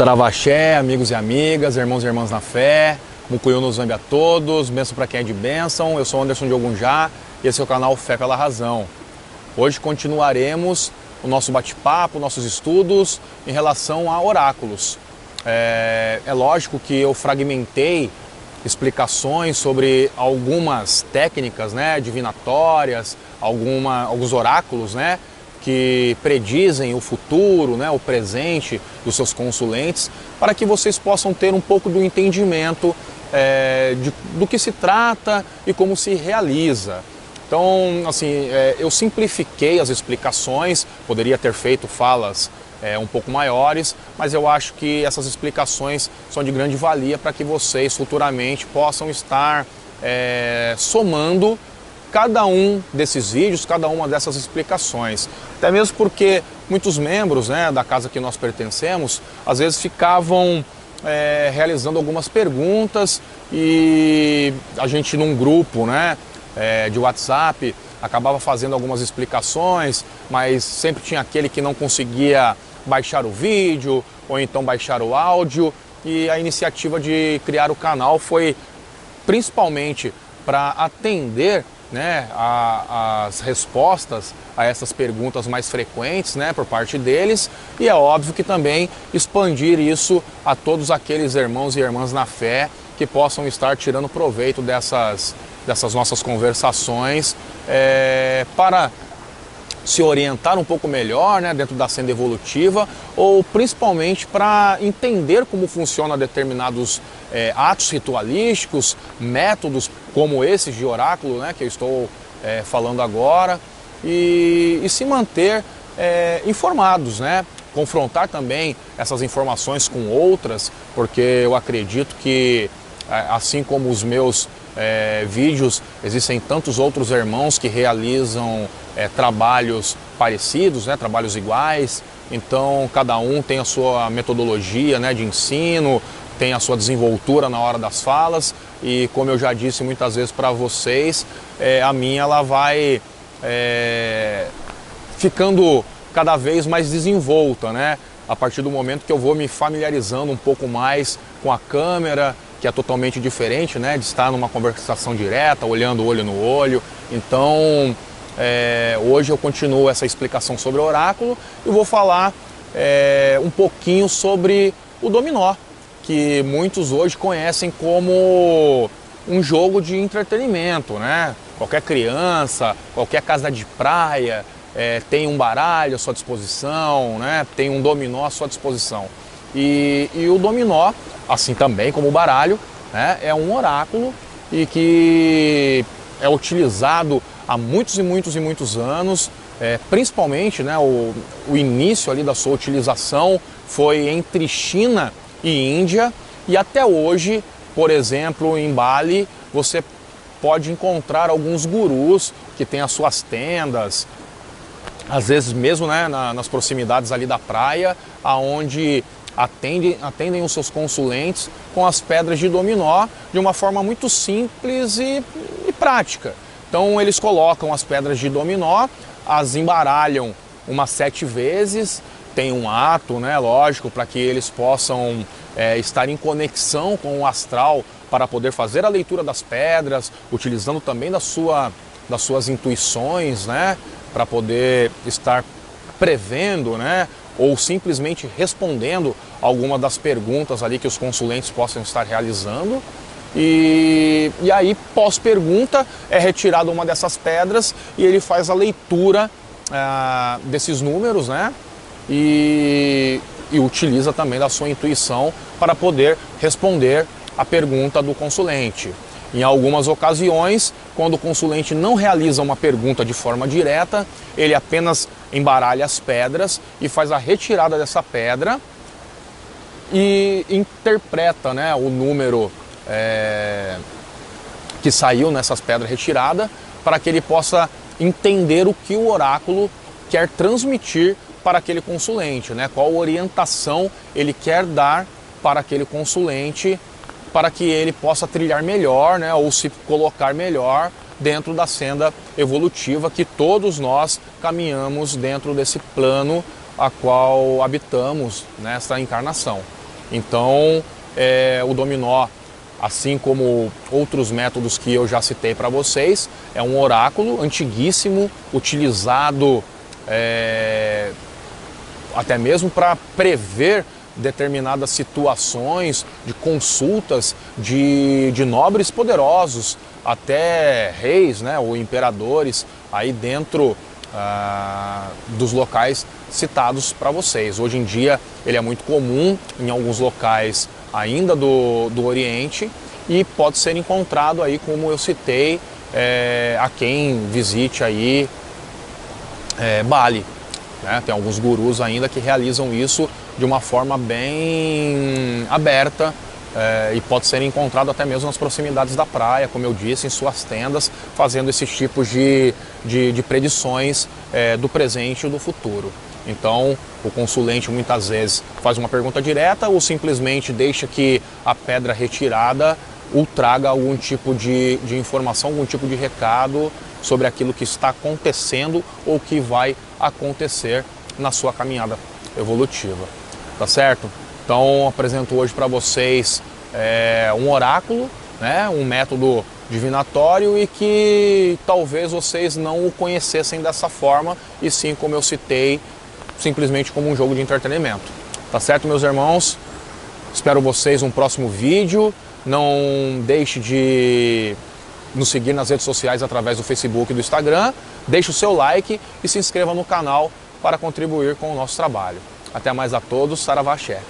Saravaxé, amigos e amigas, irmãos e irmãs na fé, Mucuyu no Zambi a todos, benção para quem é de bênção, eu sou Anderson de Ogunjá e esse é o canal Fé pela Razão. Hoje continuaremos o nosso bate-papo, nossos estudos em relação a oráculos. É, é lógico que eu fragmentei explicações sobre algumas técnicas né, divinatórias, alguma, alguns oráculos, né, que predizem o futuro, né, o presente dos seus consulentes, para que vocês possam ter um pouco do entendimento é, de, do que se trata e como se realiza. Então, assim, é, eu simplifiquei as explicações, poderia ter feito falas é, um pouco maiores, mas eu acho que essas explicações são de grande valia para que vocês futuramente possam estar é, somando cada um desses vídeos, cada uma dessas explicações. Até mesmo porque muitos membros né, da casa que nós pertencemos, às vezes ficavam é, realizando algumas perguntas e a gente num grupo né, é, de WhatsApp acabava fazendo algumas explicações, mas sempre tinha aquele que não conseguia baixar o vídeo ou então baixar o áudio e a iniciativa de criar o canal foi principalmente para atender né, a, as respostas a essas perguntas mais frequentes né, por parte deles. E é óbvio que também expandir isso a todos aqueles irmãos e irmãs na fé que possam estar tirando proveito dessas, dessas nossas conversações é, para se orientar um pouco melhor né, dentro da senda evolutiva ou principalmente para entender como funciona determinados é, atos ritualísticos, métodos como esses de oráculo né, que eu estou é, falando agora e, e se manter é, informados, né? confrontar também essas informações com outras, porque eu acredito que assim como os meus é, vídeos, existem tantos outros irmãos que realizam é, trabalhos parecidos, né, trabalhos iguais. Então, cada um tem a sua metodologia né, de ensino, tem a sua desenvoltura na hora das falas e, como eu já disse muitas vezes para vocês, é, a minha ela vai é, ficando cada vez mais desenvolta, né? A partir do momento que eu vou me familiarizando um pouco mais com a câmera, que é totalmente diferente, né? De estar numa conversação direta, olhando olho no olho. Então, é, hoje eu continuo essa explicação sobre o oráculo e vou falar é, um pouquinho sobre o dominó, que muitos hoje conhecem como um jogo de entretenimento, né? Qualquer criança, qualquer casa de praia é, tem um baralho à sua disposição, né? Tem um dominó à sua disposição. E, e o dominó assim também como o baralho, né, é um oráculo e que é utilizado há muitos e muitos e muitos anos, é, principalmente né, o, o início ali da sua utilização foi entre China e Índia. E até hoje, por exemplo, em Bali, você pode encontrar alguns gurus que têm as suas tendas, às vezes mesmo né, na, nas proximidades ali da praia, aonde atendem, atendem os seus consulentes com as pedras de dominó de uma forma muito simples e, e prática. Então eles colocam as pedras de dominó, as embaralham umas sete vezes, tem um ato, né, lógico, para que eles possam é, estar em conexão com o astral para poder fazer a leitura das pedras, utilizando também da sua, das suas intuições, né, para poder estar prevendo, né, ou simplesmente respondendo alguma das perguntas ali que os consulentes possam estar realizando. E, e aí, pós-pergunta, é retirada uma dessas pedras e ele faz a leitura ah, desses números, né? E, e utiliza também da sua intuição para poder responder a pergunta do consulente. Em algumas ocasiões, quando o consulente não realiza uma pergunta de forma direta, ele apenas embaralha as pedras e faz a retirada dessa pedra e interpreta né, o número é, que saiu nessas pedras retiradas para que ele possa entender o que o oráculo quer transmitir para aquele consulente, né? qual orientação ele quer dar para aquele consulente para que ele possa trilhar melhor, né, ou se colocar melhor dentro da senda evolutiva que todos nós caminhamos dentro desse plano a qual habitamos nesta encarnação. Então, é, o dominó, assim como outros métodos que eu já citei para vocês, é um oráculo antiguíssimo, utilizado é, até mesmo para prever determinadas situações de consultas de, de nobres poderosos, até reis né, ou imperadores aí dentro ah, dos locais citados para vocês. Hoje em dia ele é muito comum em alguns locais ainda do, do Oriente e pode ser encontrado aí, como eu citei, é, a quem visite aí é, Bali. Né? Tem alguns gurus ainda que realizam isso de uma forma bem aberta é, e pode ser encontrado até mesmo nas proximidades da praia, como eu disse, em suas tendas, fazendo esses tipos de, de, de predições é, do presente e do futuro. Então, o consulente muitas vezes faz uma pergunta direta ou simplesmente deixa que a pedra retirada o traga algum tipo de, de informação, algum tipo de recado sobre aquilo que está acontecendo ou que vai acontecer na sua caminhada evolutiva. Tá certo? Então, apresento hoje para vocês é, um oráculo, né, um método divinatório e que talvez vocês não o conhecessem dessa forma e sim, como eu citei, simplesmente como um jogo de entretenimento. Tá certo, meus irmãos? Espero vocês no próximo vídeo. Não deixe de nos seguir nas redes sociais através do Facebook e do Instagram. Deixe o seu like e se inscreva no canal para contribuir com o nosso trabalho. Até mais a todos, Saravaxé.